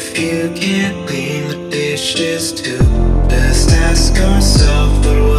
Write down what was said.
If you can't clean the dishes too, just ask yourself, but what?